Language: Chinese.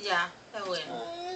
Yeah, I will. Uh,